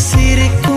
சிரிக்கும்